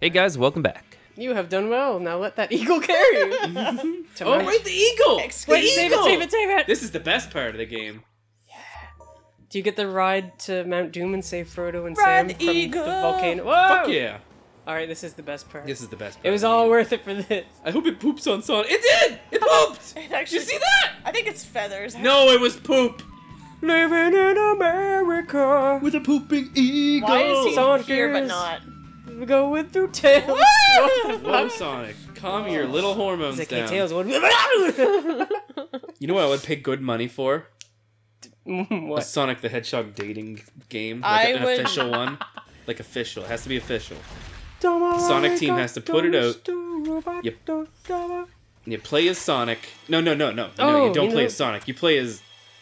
Hey guys, welcome back. You have done well. Now let that eagle carry you. To Oh, Mount- the eagle! Wait, the save it, eagle! save it, save it. This is the best part of the game. Yeah. Do you get the ride to Mount Doom and save Frodo and Ride Sam the from eagle. the volcano? Whoa! Fuck yeah. All right, this is the best part. This is the best part. it was all game. worth it for this. I hope it poops on Sonic. It did! It pooped! It Did actually, you see that? I think it's feathers. No, it was poop! Living in America, With a pooping eagle! Why is he Sonic here but not? We going through tails. what the Whoa, fuck? Sonic. Calm your oh. little hormones It's down. hey, tails. What? You know what I would pay good money for? A? Sonic the Hedgehog dating game. Like I an would- official one. Like official. It has to be official. Sonic Team has to put it out. Yep. You play as Sonic. No, no, no, no. no, Oh, you don't you play know- as Sonic. You play as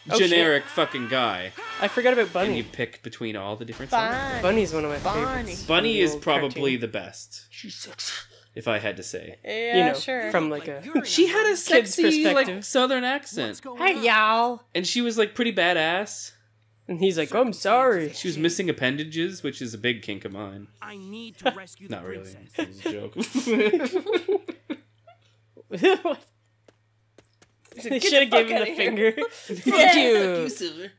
Oh, shit. generic fucking guy. I forgot about Bunny. And you pick between all the different Sonic. Fine. Bunny's one of my Bunny. favorites. Bunny is probably cartoon. the best. She sucks. If I had to say. Yeah, you know, sure. from like a She had a sexy, like, southern accent. hey y'all, And she was, like, pretty badass. and he's like, I'm sorry. She was missing appendages, which is a big kink of mine. I need to rescue the Not really. princess. It was a joke. what? They Get should have given outta the here. finger. Fuck Yeah. you. Silver.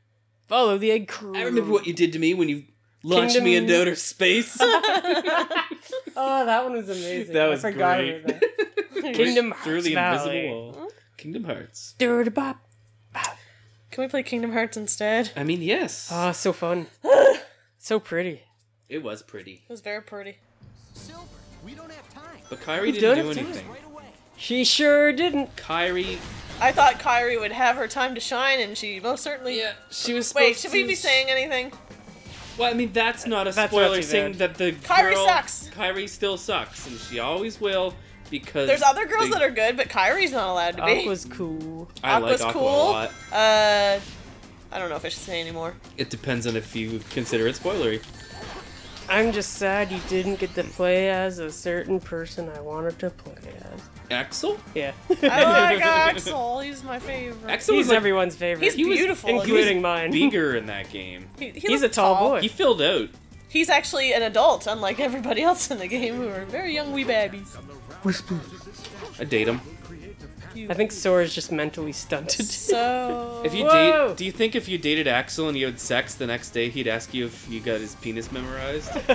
Follow the egg crew. I remember what you did to me when you launched me into outer space. Oh, that one was amazing. That was I forgot great. about that. Kingdom Through the Hearts invisible Valley. wall. Kingdom Hearts. Dirty bop. Can we play Kingdom Hearts instead? I mean, yes. Oh, so fun. so pretty. it was pretty. It was very pretty. Silver, we don't have time. But Kairi We didn't don't do have time. anything. Right. She sure didn't. Kairi. I thought Kairi would have her time to shine, and she most certainly. Yeah, she was. Wait, supposed should we to- be saying anything? Well, I mean, that's not a That's spoiler too saying that the Kairi girl, sucks. Kairi still sucks, and she always will because There's other girls they- that are good, but Kairi's not allowed to be. Aqua's cool. I like Aqua's Aqua cool. a lot. Uh, I don't know if I should say anymore. It depends on if you consider it spoilery. I'm just sad you didn't get to play as a certain person I wanted to play as. Axel? Yeah. I like Axel. He's my favorite. Axel He's was like everyone's favorite. He's he was- beautiful. he was including mine. bigger in that game. He- he He's a tall boy. He filled out. He's actually an adult, unlike everybody else in the game who are very young wee babies. I date him. I think Sora's just mentally stunted. So If you Whoa. date, do you think if you dated Axel and you had sex the next day, he'd ask you if you got his penis memorized?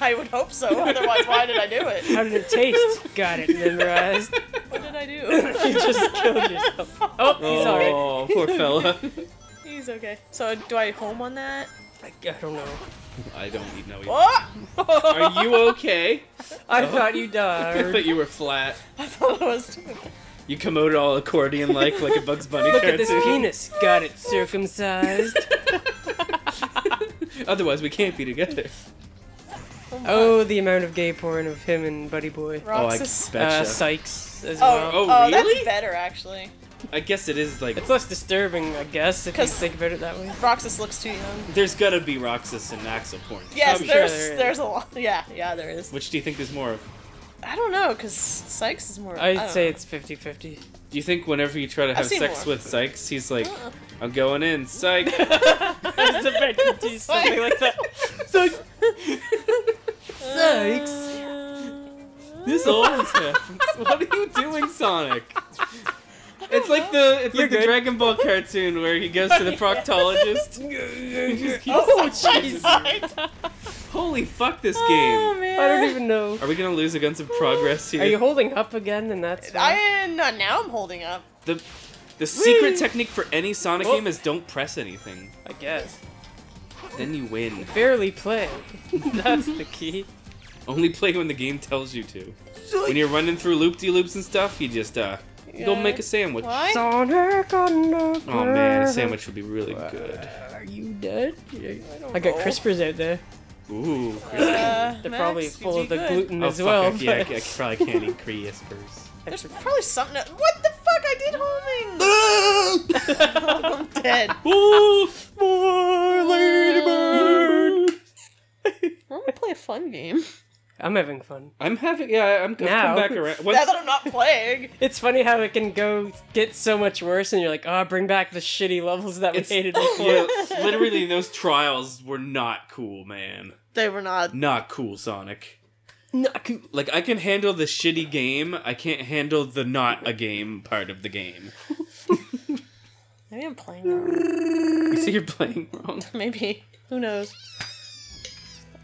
I would hope so. Otherwise, why did I do it? How did it taste? Got it memorized. What did I do? you just killed yourself. Oh, he's oh, alright. oh, poor fella. He's okay. So do I home on that? I, I don't know. I don't even know. You. Oh! What? Are you okay? I thought you died. I thought you were flat. I thought it was. You come out all accordion like, like a Bugs Bunny Look at this cartoon. penis. Got it circumcised. Otherwise, we can't be together. Oh, the amount of gay porn of him and Buddy Boy. Oh, I Roxas. betcha. Uh, Saïx as Oh, well. Oh, oh, really? that's better actually. I guess it is like It's less disturbing, I guess, if you 'Cause- think about it that way. Roxas looks too young. there's gotta be Roxas and Axel porn. Yes, I'm sure there's there is. there's a lot. Yeah, yeah, there is. Which do you think there's more of? I don't know, cause Saïx is more. I I'd don't say know. it's 50 50. Do you think whenever you try to have sex more. with Saïx, he's like, Uh-uh. I'm going in, psych. I was about to do something like that. Saïx! Saïx! This always happens. What are you doing, Sonic? It's like the it's You're like the good. Dragon Ball cartoon where he goes to the proctologist. He just keeps- Oh, jeez! Holy fuck this Oh game! man. I don't even know. Are we gonna lose against some progress here? Are you holding up again? And that's. I am not now. I'm holding up. the the secret Whee! technique for any Sonic Whoa. game is don't press anything. I guess. Then you win. Barely play. That's the key. Only play when the game tells you to. When you're running through loop de loops and stuff, you just uh go make a sandwich. Why? Sonic on Oh man, a sandwich would be really good. Are you dead? don't I got know. crispers out there. Ooh. Uh, They're Max, probably you full of the good. gluten Oh, as fuck, well. I, yeah, I, I probably can't eat crispers. There's probably something. That, what the fuck? I did homing. I'm dead. Ooh! More ladybird. I want to play a fun game. I'm having fun. I'm having yeah. I'm, I've Now. come back around. Now that I'm not playing. It's funny how it can go get so much worse, and you're like, oh, bring back the shitty levels that we It's- hated before. yeah, literally those trials were not cool, man. They were not. Not cool, Sonic. Not cool. Like I can handle the shitty game, I can't handle the not a game part of the game. Maybe I'm playing wrong. You see, you're playing wrong. Maybe. Who knows?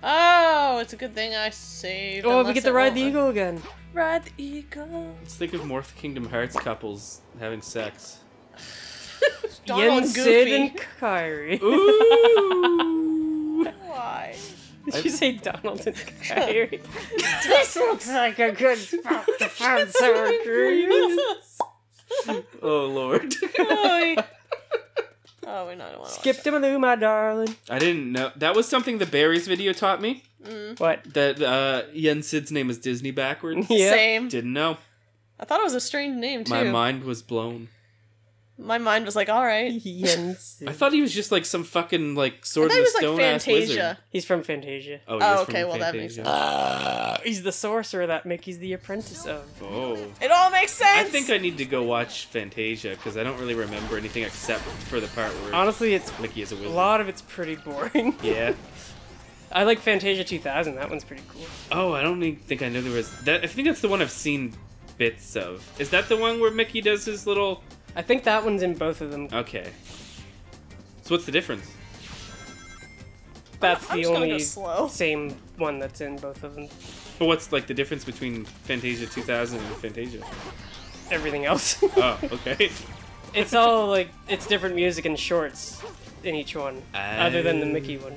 Oh, it's a good thing I saved. Oh, we get to ride the won't- eagle again. Ride the eagle. Let's think of more Kingdom Hearts couples having sex. Donald Yen, Sid, and Kairi. Ooh. Why? Did you say Donald and Kairi? this looks like a good spot to find sour cream. oh lord. Oh, we're not want to Skip to Maloo, my darling. I didn't know that was something the Barry's video taught me. What? That uh, Yen Sid's name is Disney backwards. Yeah. Same. Didn't know. I thought it was a strange name too. My mind was blown. My mind was like, all right. Yen I thought he was just like some fucking like I sword thought in he the was like stone ass wizard. Fantasia. He's from Fantasia. Oh, Oh, okay, from well, that makes Fantasia. Uh, he's the sorcerer that Mickey's the apprentice of. Oh. It all makes sense. I think I need to go watch Fantasia because I don't really remember anything except for the part where Honestly, it's Mickey is a wizard. a lot of it's pretty boring. Yeah. I like Fantasia 2000. That one's pretty cool. Oh, I don't think I know there was that. I think that's the one I've seen bits of. Is that the one where Mickey does his little? I think that one's in both of them. Okay. So what's the difference? That's I'm the just gonna go only slow. same one that's in both of them. But what's like the difference between Fantasia 2000 and Fantasia? Everything else. Oh, okay. it's all like it's different music and shorts in each one, other than the Oh. Mickey one.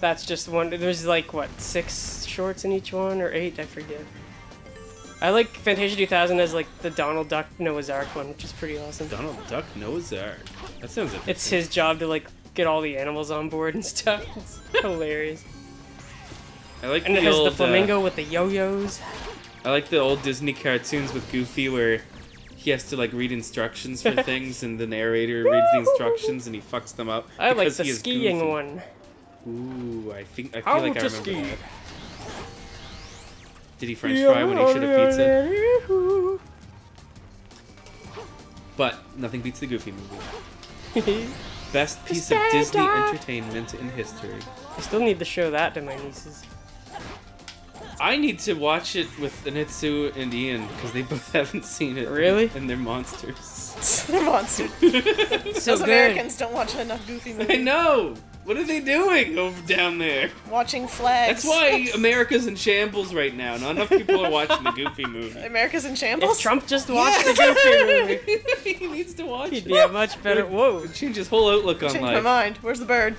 That's just one. There's like what six shorts in each one or eight? I forget. I like Fantasia 2000 as like the Donald Duck Noah's Ark one, which is pretty awesome. Donald Duck Noah's Ark. That sounds interesting. It's his job to like get all the animals on board and stuff. It's hilarious. I like And the it has old, the uh, flamingo with the yo-yos. I like the old Disney cartoons with Goofy where he has to like read instructions for things and the narrator reads the instructions and he fucks them up. I like the skiing Goofy. one. Ooh, I think I feel How like I remember ski. that. Did he French fry when he oh, should have pizza? But nothing beats the Goofy movie. Best piece of Disney entertainment in history. I still need to show that to my nieces. I need to watch it with Anitsu and Ian because they both haven't seen it. Really? And they're monsters. They're monsters. So Those good. Americans don't watch enough Goofy movies. I know. What are they doing over down there? Watching flags. That's why America's in shambles right now. Not enough people are watching the Goofy movie. America's in If shambles. Trump just watched the Goofy movie, he needs to watch it. he'd it. be a much better. Whoa. Change his whole outlook on Change my mind. Where's the bird?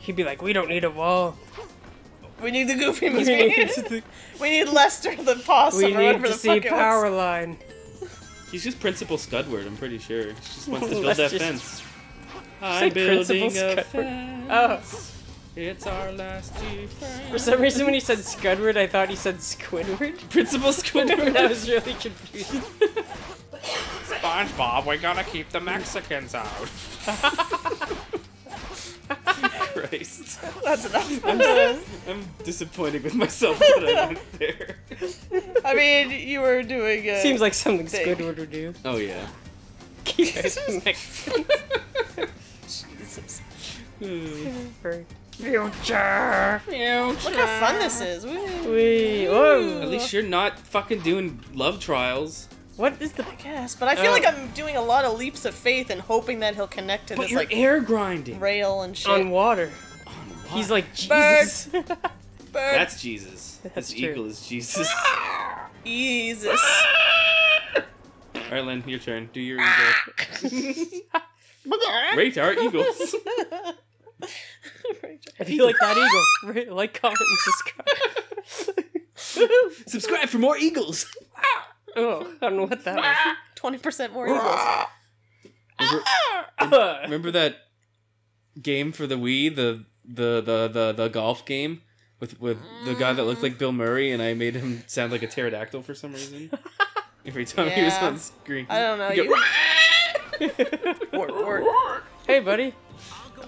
He'd be like, we don't need a wall. We need the Goofy We movie. need we need Lester the possum we need to the see fuck it power line. He's just Principal Scudward, I'm pretty sure. He just wants to build Let's that just- fence. Say I'm Principal building a fence. Oh, It's our last year for some reason when he said Scudward, I thought he said Squidward. Principal Squidward. I was really confused. SpongeBob, we gotta keep the Mexicans out. Christ. That's enough. I'm disappointed with myself that I went there. I mean, you were doing. it. Seems like something Big. Squidward would do. Oh, yeah. Keep it Mexican. Jesus. Hmm. For- Look how fun this is. Woo. Wee. Whoa. At least you're not fucking doing love trials. What is the? I guess, but I feel Oh. like I'm doing a lot of leaps of faith and hoping that he'll connect to But this you're like air grinding. rail and shit. On water. On water. He's like Jesus. Bird. That's Jesus. That's This true. eagle is Jesus. Jesus. Alright, Len, your turn. Do your eagle. Rate our eagles. if you like that eagle, rate- like, comment, and subscribe. Subscribe for more eagles. oh, I don't know what that was. Twenty percent more eagles. Remember, ah! Ah. remember that game for the Wii, the the the the, the golf game with with the guy that looked like Bill Murray, and I made him sound like a pterodactyl for some reason. Every time he was on screen. I don't know. He'd go, You... Wart, wart. Hey, buddy.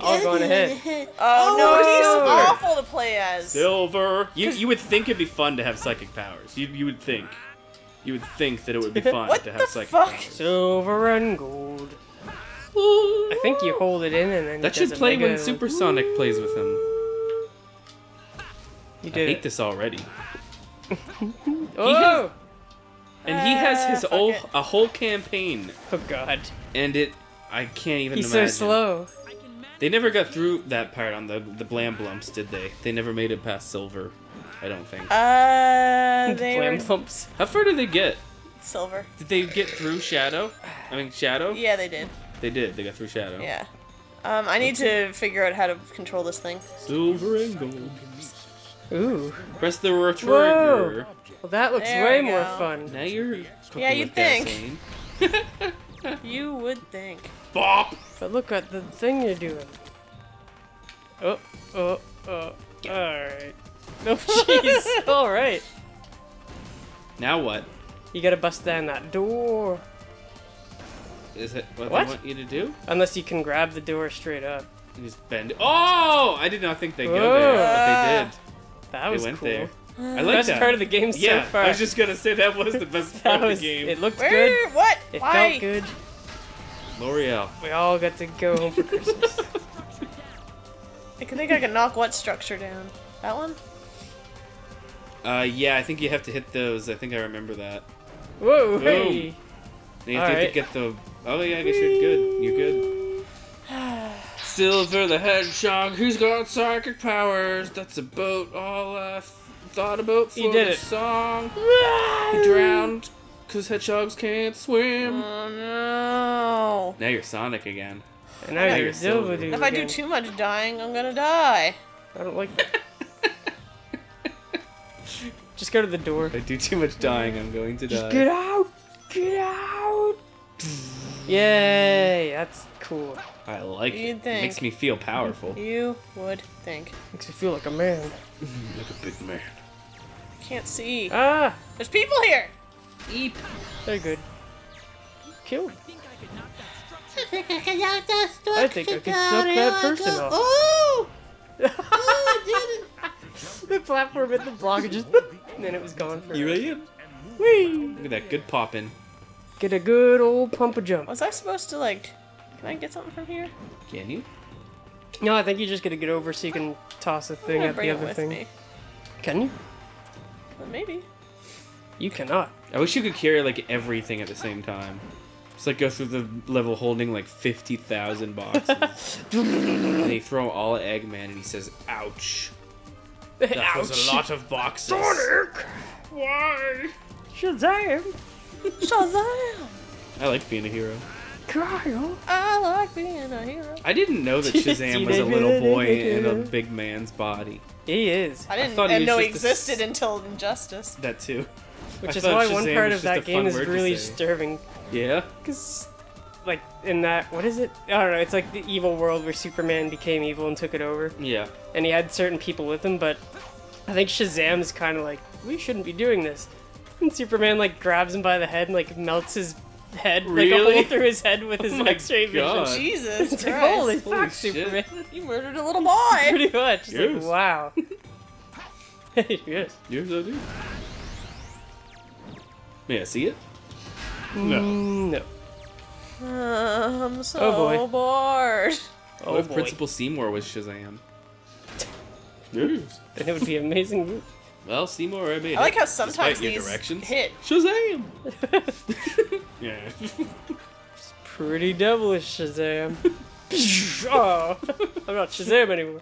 All going ahead. Oh, oh, no, he's Silver. awful to play as. Silver. You you would think it'd be fun to have psychic powers. You you would think. You would think that it would be fun to have psychic fuck? powers. Silver and gold. I think you hold it in and then That should play when mega- Supersonic plays with him. You I did hate it. this already. Oh! And he has Ah, his fuck whole it. a whole campaign, Oh god. and it I can't even He's so imagine. slow. They never got through that part on the the Blam Blumps, did they? They never made it past silver. I don't think. Uh, they Blam thumps. How far did they get? silver. Did they get through Shadow? I mean Shadow? Yeah, they did. They did. They got through Shadow. Yeah. Um, I need to figure out how to control this thing. Silver and gold. Ooh. Press the trigger. Well, that looks There way more fun. Now you're cooking Yeah, you'd with think. gasoline. You would think. Bop. But look at the thing you're doing. Oh, oh, oh. Alright. No, jeez. Alright. Now what? You gotta bust down that door. Is it what, What? they want you to do? Unless you can grab the door straight up. You just bend. it. Oh! I did not think they'd go there, but they did. That was They was went cool. there. I like Best that. part of the game yeah, so far. I was just gonna say that was the best part that of the game. It looked Where? good. What? It Why? felt good. L'Oreal. We all got to go home for Christmas. I can think I can knock what structure down? That one? Uh, yeah, I think you have to hit those. I think I remember that. Whoa, Boom. hey! And you have to get the. Oh yeah, I guess you're good. You're good. Silver the Hedgehog, who's got psychic powers? That's about all I thought about for You did the it. song. He drowned because hedgehogs can't swim. Oh no. Now you're Sonic again. And now Now you're you're Silver Silver. Dude If I do too much dying, I'm gonna die. I don't like that. Just go to the door. If I do too much dying, I'm going to die. Get out! Get out! Yay! That's cool. I like You'd it. think. Makes me feel powerful. You would think. Makes me feel like a man. like a big man. I can't see. Ah! There's people here! Eep. They're good. Kill. I think I can knock that I think I could suck that person off. Oh! Oh, I the platform hit the block and just and then it was gone for You ready? Whee! Look at that good popping. Get a good old pump a jump. Was I supposed to, like... Can I get something from here? Can you? No, I think you just gotta get over so you can toss a I'm thing at bring the it other with thing. me. Can you? Well, maybe. You cannot. I wish you could carry like everything at the same time. Just like go through the level holding like fifty thousand boxes. and they throw all at Eggman and he says, "Ouch." That was a lot of boxes. Sonic! Why? Shazam! Shazam! I like being a hero. Kyle! I like being a hero. I didn't know that Shazam was a little boy in a big man's body. He is. I didn't thought he know he just a s- existed until Injustice. That too. Which I is thought why one part of that game is really disturbing. Yeah. Because, like, in that, what is it? I don't know, it's like the evil world where Superman became evil and took it over. Yeah. And he had certain people with him, but I think Shazam's kind of like, we shouldn't be doing this. And Superman, like, grabs him by the head and, like, melts his head, like, a Really? hole through his head with his Oh x-ray God. vision. Jesus It's like, Christ. holy Holy fuck, shit. Superman. You murdered a little boy! Pretty much. It's Yes. like, wow. yes. Yes, I do. May I see it? Mm, no. Uh, I'm so Oh, boy. bored. Oh, what if boy. Principal Seymour was Shazam? Yes. Then it would be amazing. Well, Seymour, I made I like it, how despite sometimes your these directions. hit. Shazam! yeah. It's Pretty devilish, Shazam. oh, I'm not Shazam anymore.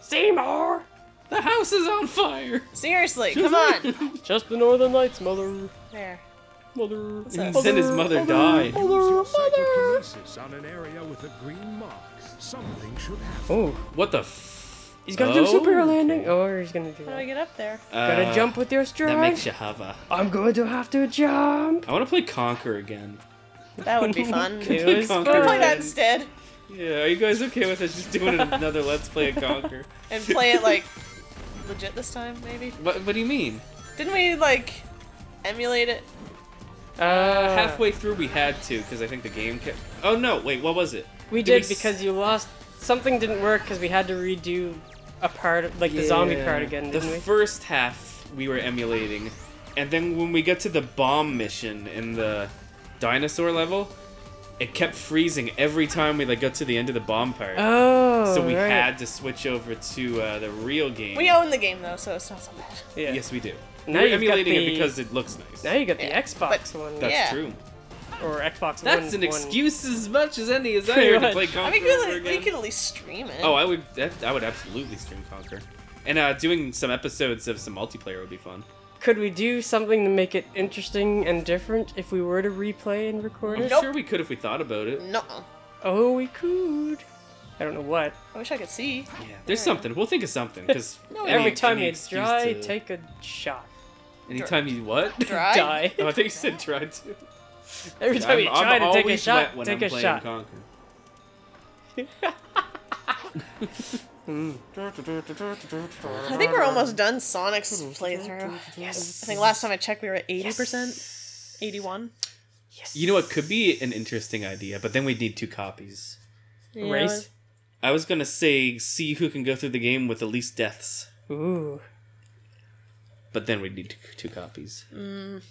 Seymour! the house is on fire! Seriously, come on. Just the Northern Lights, mother. There. Mother. this? And then his mother died. Mother, mother. On an area with a green mark. Something should happen. Oh, What the f- he's gonna do Oh, superhero landing. Or he's gonna do How do I get up there? Gotta Uh, jump with your stride. That makes you hover. I'm going to have to jump. I want to play Conker again. That would be fun. It Play was Conker play that instead. Yeah, are you guys okay with us just doing another Let's Play of Conker? And play it like legit this time, maybe? What, what do you mean? Didn't we like emulate it? Uh, Halfway through we had to, because I think the game kept... Oh no, wait, what was it? We Did did s- because you lost. Something didn't work because we had to redo a part, of, like the zombie part again, The didn't we? first half we were emulating, and then when we got to the bomb mission in the dinosaur level, it kept freezing every time we like got to the end of the bomb part. Oh. So we right. had to switch over to uh, the real game. We own the game though, so it's not so bad. Yeah. Yes, we do. Now We're you've got emulating the- it because it looks nice. Now you got the Yeah, Xbox but- one That's Yeah. true. Or Xbox That's One. an one. excuse as much as any as I Pretty heard to much. play I mean, we over could, we could at least stream it. Oh, I would. That, I would absolutely stream Conker, and uh, doing some episodes of some multiplayer would be fun. Could we do something to make it interesting and different if we were to replay and record I'm it? Nope. sure we could if we thought about it. no. Oh, we could. I don't know what. I wish I could see. Yeah, there's something. We'll think of something because Every time you try, take a shot. Anytime you what? Dry. Die. oh, I think you said try to. Every time you try to take a shot, when take I'm a shot. I think we're almost done Sonic's playthrough. Yes. I think last time I checked, we were at eighty percent, eighty-one. Yes. You know what could be an interesting idea, but then we'd need two copies. Race. I was gonna say see who can go through the game with the least deaths, Ooh. but then we'd need two, two copies. Mm.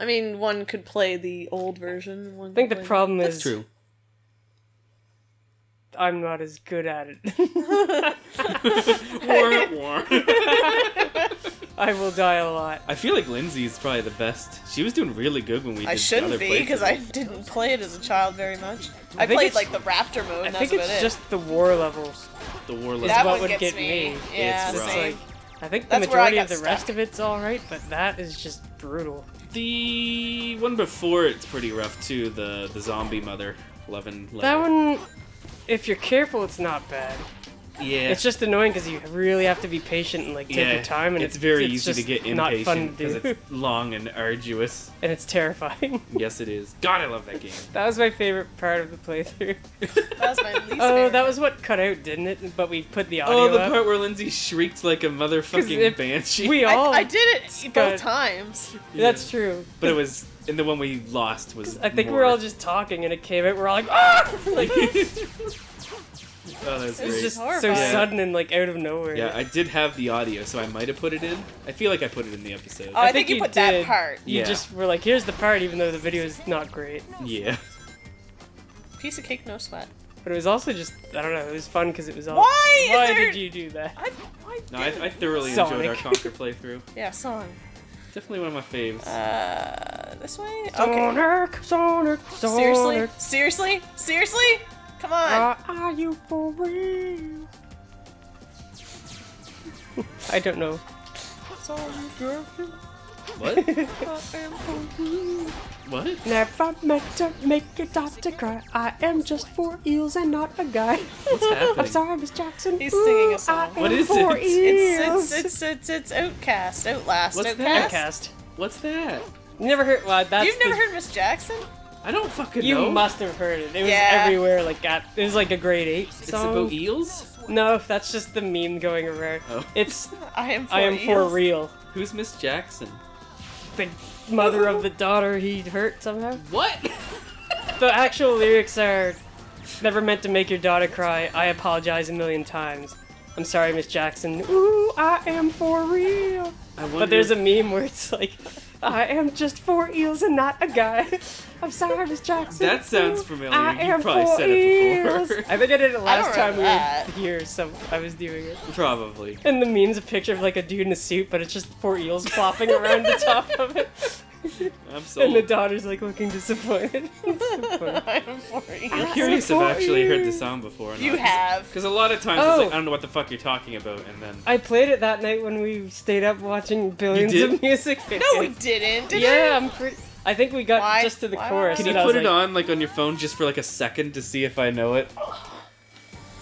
I mean, one could play the old version. One I think the could play- problem That's is true. I'm not as good at it. War, war. I will die a lot. I feel like Lindsay is probably the best. She was doing really good when we. I did the game. I shouldn't be because I didn't play it as a child very much. I, think played like the Raptor mode. I and think that's it's about just the war levels. the war Is level. That what one would gets get me. me. Yeah, It's rough. same. Like, I think the That's majority of got the rest of it's alright, but that is just brutal. The one before it's pretty rough too. The the zombie mother, Eleven. That one, if you're careful, it's not bad. Yeah. It's just annoying because you really have to be patient and like take yeah, your time, and it's, very it's easy to just get not fun impatient to because do, it's long and arduous. and it's terrifying. Yes, it is. God, I love that game. that was my favorite part of the playthrough. That was my least oh, favorite. that was what cut out, didn't it? But we put the audio Oh, the up. part where Lindsay shrieked like a motherfucking if banshee. we all. I, I did it got- both times. That's true. but it was, and the one we lost was. I think we more- were all just talking, and it came out. We're all like, ah! Like, Oh, that's it was just so horrifying. Yeah. sudden and like out of nowhere. Yeah, I did have the audio, so I might have put it in. I feel like I put it in the episode. Oh, I, think think you you put did. that part. You Yeah. just were like, here's the part, even though the video is not great. Yeah. Piece of cake, no sweat. But it was also just, I don't know, it was fun because it was all. Why Why there- did you do that? I, I No, I, I thoroughly Sonic. enjoyed our Conker playthrough. yeah, song. Definitely one of my faves. Uh, this way. Okay. Sonic, Sonic, Sonic. Seriously, seriously, seriously. Come on. Uh, are you for real? I don't know. what? what? Never meant to make your daughter cry. I am just four eels and not a guy. What's happening? I'm sorry, Miss Jackson. He's singing a song. I What am is four it? Eels. It's it's it's it's it's OutKast, Outlast, What's that? OutKast. OutKast. What's that? You never heard? Well, that's You've never the- heard Miss Jackson? I don't fucking You know. You must have heard it. It was Yeah. everywhere. Like at, it was like a grade eight It's song. about eels? no, that's just the meme going around. Oh. It's I am. For I am for real. Who's Miss Jackson? The mother of the daughter he hurt somehow. What? The actual lyrics are never meant to make your daughter cry. I apologize a million times. I'm sorry, Miss Jackson. Ooh, I am for real. I wonder But there's a meme where it's like, I am just four eels and not a guy. I'm sorry, Miss Jackson. That sounds familiar. I You am probably four said it before. eels. I think I did it last time we remember that. were here, so I was doing it. Probably. And the meme's a picture of like a dude in a suit, but it's just four eels flopping around the top of it. I'm And the daughter's like looking disappointed. It's so funny. I am for I'm curious if for I've actually heard the song before. You have. Because a lot of times Oh. it's like, oh. I don't know what the fuck you're talking about, and then. I played it that night when we stayed up watching billions of music videos. No, we didn't. Did yeah, I? I'm pretty. I think we got Why- just to the why chorus. Can you and I was put it like, on like on your phone just for like a second to see if I know it? Oh.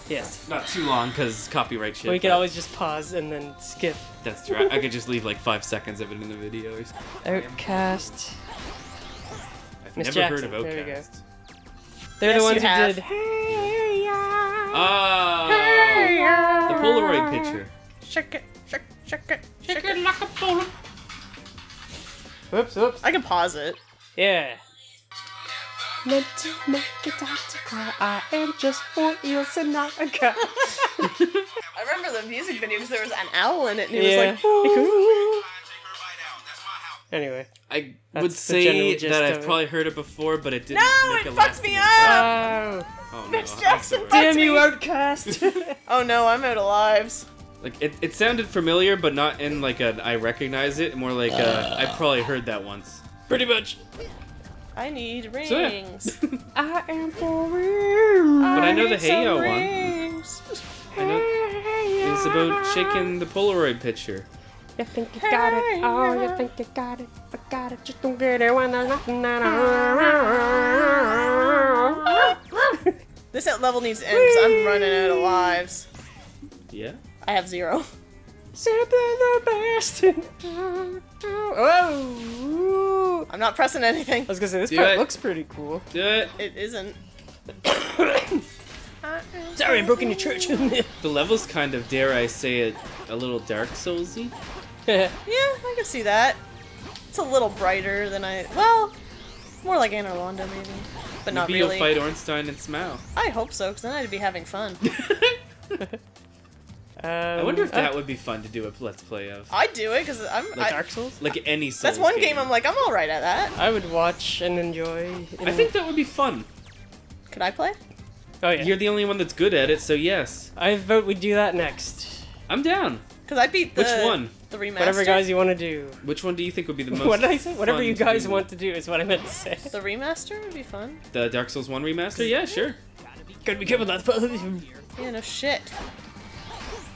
Yes. Not too long, because copyright shit. we could always just pause and then skip. That's right. I could just leave like five seconds of it in the video. or something. OutKast. I've Miss never heard Jackson, of there we OutKast. They're Yes, the you ones who have. did. Hey ya. Ah, the Polaroid picture. Shake it, shake, shake it, shake it. like a Polaroid. Whoops, oops. I can pause it. Yeah. Meant to make a doctor cry. I am just four eels and not a guy. I remember the music video because there was an owl in it, and it yeah. was like, "Ooh." Anyway, I That's would say that I've it. probably heard it before, but it didn't. No, make it a fucked me up! impression. Oh, Oh, Mitch no, Jackson sorry. fucked damn you, me. OutKast! Oh no, I'm out of lives. Like it, it sounded familiar, but not in like a I recognize it. More like uh, I probably heard that once. Pretty much. I need rings. So, yeah. I am for real. But I know the Heyo one. rings. I know it's about shaking the Polaroid picture. You think you got it? Oh, you think you got it? I got it. Just don't get it when there's nothing at all. This level needs to end because I'm running out of lives. Yeah. I have zero. Simply the best. oh. I'm not pressing anything. I was gonna say this Do part it. looks pretty cool. Do it. It isn't. Sorry, I broke in your church. The level's kind of, dare I say it, a little Dark Soulsy. Yeah, I can see that. It's a little brighter than I. Well, more like Anor Londo maybe, but not really. Maybe you'll fight Ornstein and Smough. I hope so, because then I'd be having fun. I wonder if that would be fun to do a let's play of. I'd do it because I'm. like I, Dark Souls. Like any Souls that's one game. I'm like, I'm all right at that. I would watch and enjoy. I think that would be fun. Could I play? Oh yeah. You're the only one that's good at it, so yes. I vote we do that next. I'm down. Because I beat the. Which one? The remaster. Whatever guys you want to do. Which one do you think would be the most What did I say? Whatever you guys do? want to do is what I meant to say. The remaster would be fun. The Dark Souls 1 remaster? Yeah, sure. Gotta be careful not to Yeah, no shit.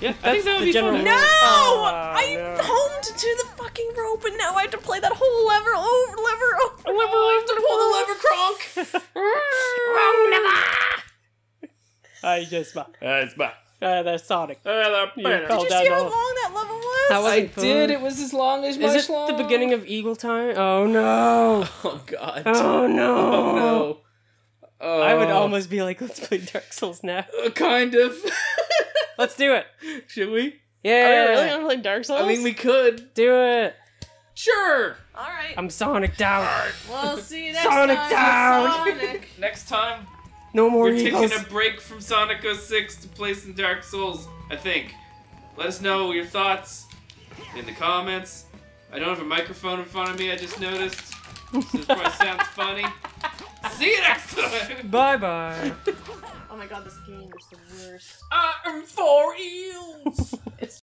Yeah, I think that would be general fun. rule. No! Oh, I no. homed to the fucking rope and now I have to play that whole lever over, lever over. Lever, I have to pull the lever, Kronk. Wrong lever. I just uh, it's back. that's Sonic. You Did fell you down see the how hole. long that level was? That was- I wasn't fun. did. It was as long as Is it the beginning of Eagle Time? Oh no! Oh god. Oh no! Oh no. Oh, I would almost be like, let's play Dark Souls now. Uh, kind of. Let's do it. Should we? Yeah. Are we Yeah, really gonna play Dark Souls? I mean, we could. do it. Sure. Alright. I'm Sonic down. We'll see you next Sonic time. down. Sonic. Next time, No more we're Eagles. taking a break from Sonic 06 to play some Dark Souls, I think. Let us know your thoughts in the comments. I don't have a microphone in front of me, I just noticed. So this probably sounds funny. See you next time! Bye bye. Oh my god, this game is the worst. I am for eels!